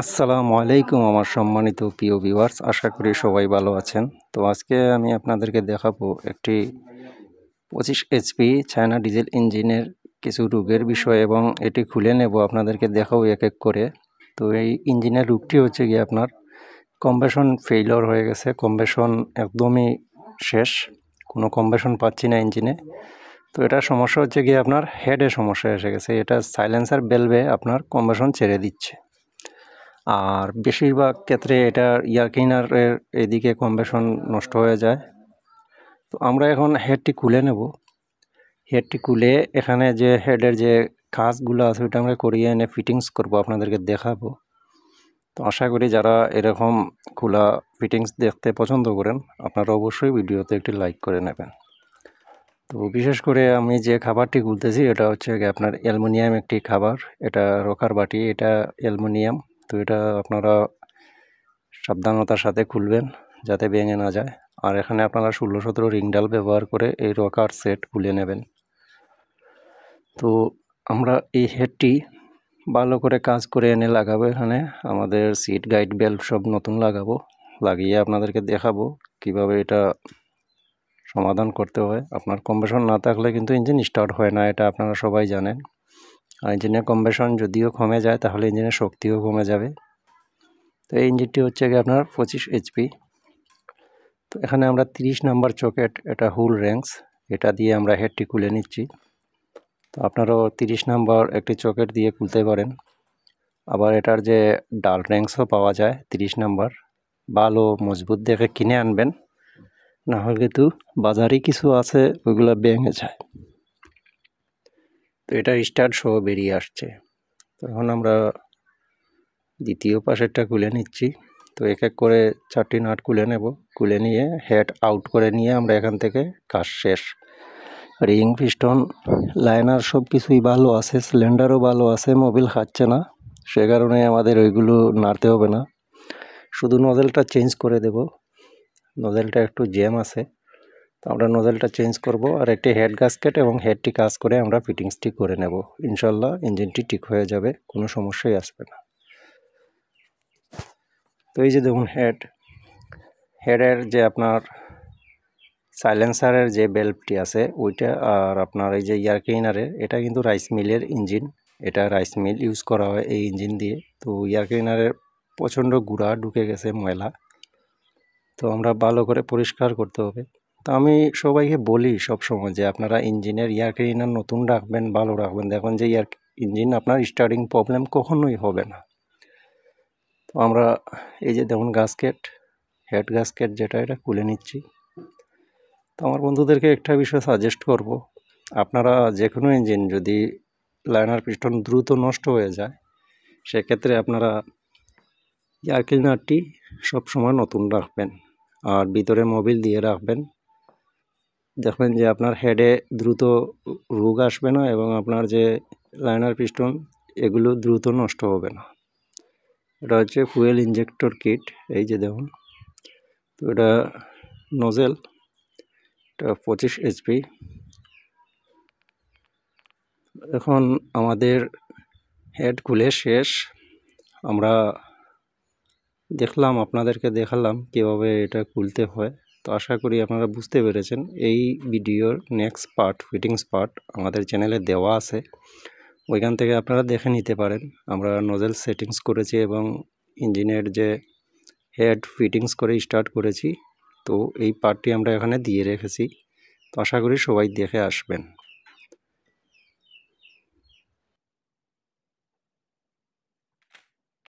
আসসালামু আলাইকুম, আমার সম্মানিত প্রিয় ভিউয়ার্স আশা করি সবাই ভালো আছেন। তো আজকে আমি আপনাদেরকে দেখাবো একটি পঁচিশ এইচপি চায়না ডিজেল ইঞ্জিনের কিছু রোগের বিষয় এবং এটি খুলে নেব, আপনাদেরকে দেখাবো এক এক করে। তো এই ইঞ্জিনের রোগটি হচ্ছে গিয়ে আপনার কম্বেশন ফেইলর হয়ে গেছে কম্বেশন একদমই শেষ, কোনো কম্বেশন পাচ্ছি না ইঞ্জিনে তো এটার সমস্যা হচ্ছে গিয়ে আপনার হেডে সমস্যা এসে গেছে, এটা সাইলেন্সার বেলবে আপনার কম্বেশন ছেড়ে দিচ্ছে। আর বেশিরভাগ ক্ষেত্রে এটা ইয়ার ক্লিনারের এদিকে কম্বেশন নষ্ট হয়ে যায়। তো আমরা এখন হেডটি খুলে নেব। হেডটি খুলে এখানে যে হেডের যে কাজগুলো আছে ওইটা আমরা করিয়ে এনে ফিটিংস করব, আপনাদেরকে দেখাবো। তো আশা করি যারা এরকম খোলা ফিটিংস দেখতে পছন্দ করেন, আপনারা অবশ্যই ভিডিওতে একটি লাইক করে নেবেন। তো বিশেষ করে আমি যে খাবারটি খুলতেছি, এটা হচ্ছে আপনার অ্যালুমিনিয়াম একটি খাবার। এটা রকার বাটি, এটা অ্যালুমিনিয়াম। তো এটা আপনারা সাবধানতার সাথে খুলবেন যাতে ভেঙে না যায়। আর এখানে আপনারা ষোলো সতেরো রিংডাল ব্যবহার করে এই রকার সেট খুলে নেবেন। তো আমরা এই হেডটি ভালো করে কাজ করে এনে লাগাবো এখানে। আমাদের সিট গাইড বেল্ট সব নতুন লাগাবো। লাগিয়ে আপনাদেরকে দেখাবো কীভাবে এটা সমাধান করতে হয়। আপনার কম্বেশন না থাকলে কিন্তু ইঞ্জিন স্টার্ট হয় না, এটা আপনারা সবাই জানেন। আর ইঞ্জিনের কম্বেশন যদিও কমে যায়, তাহলে ইঞ্জিনের শক্তিও কমে যাবে। তো এই ইঞ্জিনটি হচ্ছে গিয়ে আপনার পঁচিশ এইচপি তো এখানে আমরা তিরিশ নাম্বার চকেট এটা হুল র্যাঙ্কস এটা দিয়ে আমরা হেডটি খুলে নিচ্ছি। তো আপনারাও তিরিশ নাম্বার একটি চকেট দিয়ে খুলতে পারেন। আবার এটার যে ডাল র্যাঙ্কসও পাওয়া যায় তিরিশ নাম্বার। ভালো মজবুত দেখে কিনে আনবেন, না হলে কিন্তু বাজারে কিছু আছে, ওইগুলো ভেঙে যায়। তো এটা স্টার্ট সহ বেরিয়ে আসছে। তখন আমরা দ্বিতীয় পাশেরটা খুলে নিচ্ছি। তো এক এক করে চারটি নাট খুলে নেব। খুলে নিয়ে হেড আউট করে নিয়ে আমরা এখান থেকে কাজ শেষ। রিং পিস্টন লাইনার সব কিছুই ভালো আছে সিলিন্ডারও ভালো আছে মোবিল খাচ্ছে না। সে কারণে আমাদের ওইগুলো নাড়তে হবে না। শুধু নজেলটা চেঞ্জ করে দেব। নজেলটা একটু জ্যাম আছে। তো আমরা নোজেলটা চেঞ্জ করব আর একটি হেড গাস্কেট এবং হেডটি কাজ করে আমরা ফিটিংসটি করে নেব। ইনশাল্লাহ ইঞ্জিনটি ঠিক হয়ে যাবে, কোনো সমস্যাই আসবে না। তো এই যে দেখুন হেড হেডের যে আপনার সাইলেন্সারের যে বেল্টটি আছে, ওইটা আর আপনার এই যে ইয়ার ক্লিনারের এটা কিন্তু রাইস মিলের ইঞ্জিন এটা রাইস মিল ইউজ করা হয় এই ইঞ্জিন দিয়ে। তো ইয়ার ক্লিনারের প্রচণ্ড গুঁড়া ঢুকে গেছে ময়লা। তো আমরা ভালো করে পরিষ্কার করতে হবে। তো আমি সবাইকে বলি সব সময় যে আপনারা ইঞ্জিনের ইয়ার ক্লিনার নতুন রাখবেন, ভালো রাখবেন। দেখুন যে ইয়ার ইঞ্জিন আপনার স্টার্টিং প্রবলেম কখনোই হবে না। তো আমরা এই যে দেখুন গাস্কেট হেড গাস্কেট যেটা, এটা খুলে নিচ্ছি। তো আমার বন্ধুদেরকে একটা বিষয় সাজেস্ট করব। আপনারা যে কোনো ইঞ্জিন যদি লাইনার পিস্টন দ্রুত নষ্ট হয়ে যায়, সেক্ষেত্রে আপনারা এয়ার ক্লিনারটি সবসময় নতুন রাখবেন। আর ভিতরে মোবিল দিয়ে রাখবেন। দেখবেন যে আপনার হেডে দ্রুত রোগ আসবে না এবং আপনার যে লাইনার পিস্টন এগুলো দ্রুত নষ্ট হবে না। এটা হচ্ছে ফুয়েল ইঞ্জেক্টর কিট এই যে দেখুন। তো এটা নজেল এটা পঁচিশ এইচপি এখন আমাদের হেড খুলে শেষ। আমরা দেখলাম, আপনাদেরকে দেখালাম কীভাবে এটা খুলতে হয়। তো আশা করি আপনারা বুঝতে পেরেছেন। এই ভিডিওর নেক্সট পার্ট ফিটিংস পার্ট আমাদের চ্যানেলে দেওয়া আছে। ওইখান থেকে আপনারা দেখে নিতে পারেন। আমরা নজেল সেটিংস করেছি এবং ইঞ্জিনের যে হেড ফিটিংস করে স্টার্ট করেছি, তো এই পার্টটি আমরা এখানে দিয়ে রেখেছি। তো আশা করি সবাই দেখে আসবেন।